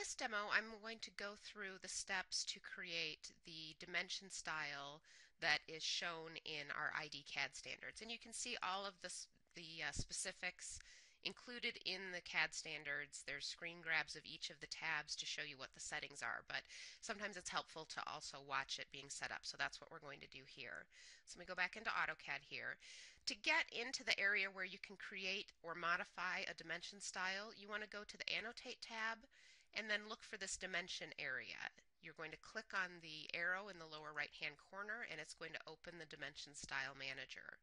this demo, I'm going to go through the steps to create the dimension style that is shown in our ID CAD standards. And you can see all of the, the uh, specifics included in the CAD standards. There's screen grabs of each of the tabs to show you what the settings are, but sometimes it's helpful to also watch it being set up. So that's what we're going to do here. So let me go back into AutoCAD here. To get into the area where you can create or modify a dimension style, you want to go to the Annotate tab and then look for this dimension area. You're going to click on the arrow in the lower right hand corner and it's going to open the Dimension Style Manager.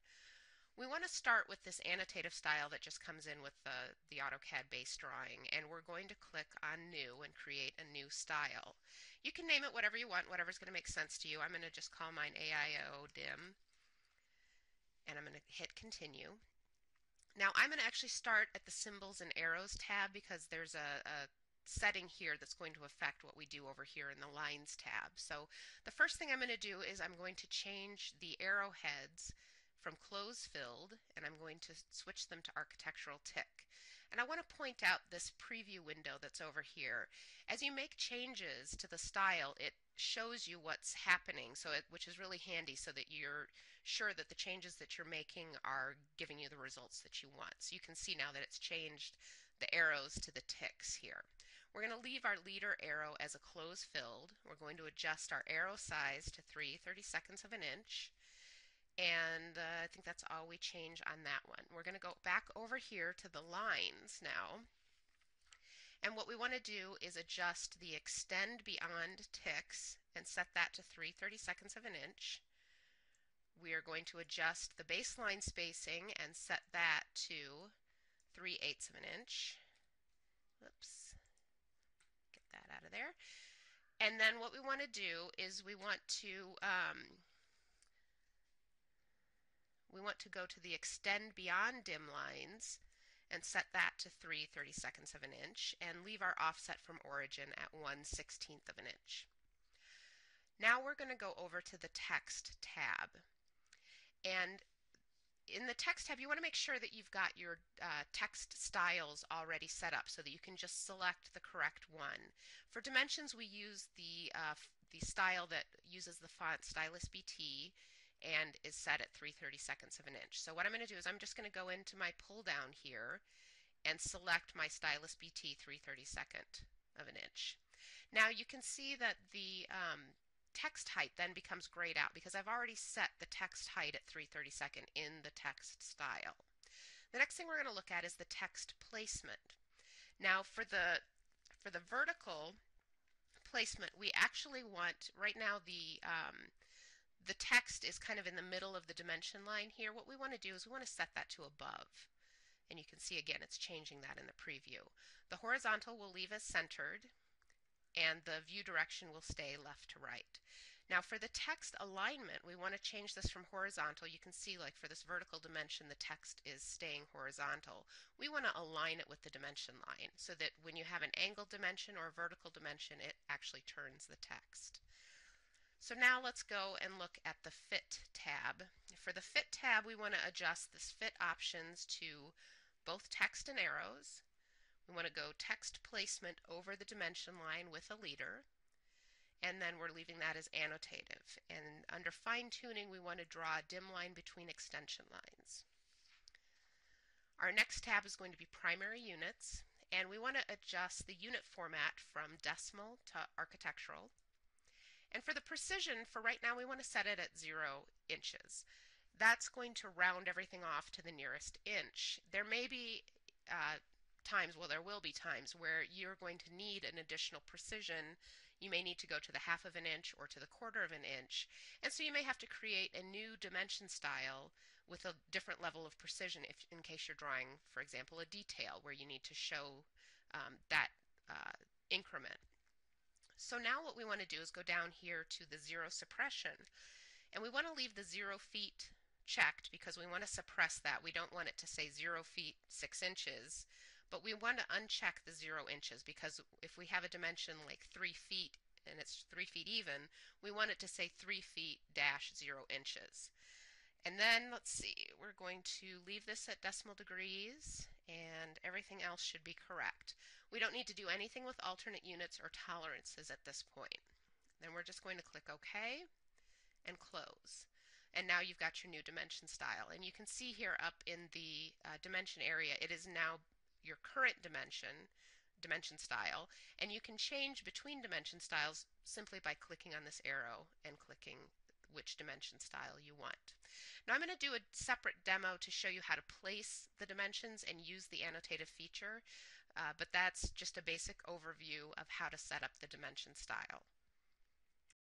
We want to start with this annotative style that just comes in with the, the AutoCAD base drawing and we're going to click on new and create a new style. You can name it whatever you want, whatever's going to make sense to you. I'm going to just call mine AIO dim and I'm going to hit continue. Now I'm going to actually start at the symbols and arrows tab because there's a, a setting here that's going to affect what we do over here in the lines tab. So the first thing I'm going to do is I'm going to change the arrowheads from close filled and I'm going to switch them to architectural tick. And I want to point out this preview window that's over here. As you make changes to the style, it shows you what's happening so it, which is really handy so that you're sure that the changes that you're making are giving you the results that you want so you can see now that it's changed the arrows to the ticks here. We're going to leave our leader arrow as a close filled we're going to adjust our arrow size to 3 30 seconds of an inch. And uh, I think that's all we change on that one. We're going to go back over here to the lines now. And what we want to do is adjust the extend beyond ticks and set that to 3 30 seconds of an inch. We are going to adjust the baseline spacing and set that to 3 eighths of an inch. Oops. Get that out of there. And then what we want to do is we want to um, we want to go to the extend beyond dim lines and set that to 3 30 seconds of an inch and leave our offset from origin at 1 16th of an inch. Now we're going to go over to the text tab. And in the text tab, you want to make sure that you've got your uh, text styles already set up so that you can just select the correct one. For dimensions, we use the, uh, the style that uses the font Stylus BT and is set at 330 seconds of an inch. So what I'm going to do is I'm just going to go into my pull down here and select my Stylus BT 330 second of an inch. Now you can see that the um, text height then becomes grayed out because I've already set the text height at 330 second in the text style. The next thing we're going to look at is the text placement. Now for the for the vertical placement we actually want right now the um, the text is kind of in the middle of the dimension line here. What we want to do is we want to set that to above. And you can see again it's changing that in the preview. The horizontal will leave as centered and the view direction will stay left to right. Now for the text alignment, we want to change this from horizontal. You can see like for this vertical dimension, the text is staying horizontal. We want to align it with the dimension line so that when you have an angle dimension or a vertical dimension, it actually turns the text. So now let's go and look at the Fit tab. For the Fit tab, we want to adjust this Fit options to both text and arrows. We want to go text placement over the dimension line with a leader. And then we're leaving that as annotative. And under fine tuning, we want to draw a dim line between extension lines. Our next tab is going to be primary units. And we want to adjust the unit format from decimal to architectural. And for the precision, for right now, we want to set it at zero inches. That's going to round everything off to the nearest inch. There may be uh, times, well, there will be times where you're going to need an additional precision. You may need to go to the half of an inch or to the quarter of an inch. And so you may have to create a new dimension style with a different level of precision if, in case you're drawing, for example, a detail where you need to show um, that uh, increment. So now what we want to do is go down here to the zero suppression. And we want to leave the zero feet checked because we want to suppress that. We don't want it to say zero feet six inches, but we want to uncheck the zero inches because if we have a dimension like three feet and it's three feet even, we want it to say three feet dash zero inches. And then let's see, we're going to leave this at decimal degrees and everything else should be correct. We don't need to do anything with alternate units or tolerances at this point. Then we're just going to click OK and close. And now you've got your new dimension style. And you can see here up in the uh, dimension area, it is now your current dimension, dimension style, and you can change between dimension styles simply by clicking on this arrow and clicking which dimension style you want. Now I'm going to do a separate demo to show you how to place the dimensions and use the annotative feature, uh, but that's just a basic overview of how to set up the dimension style.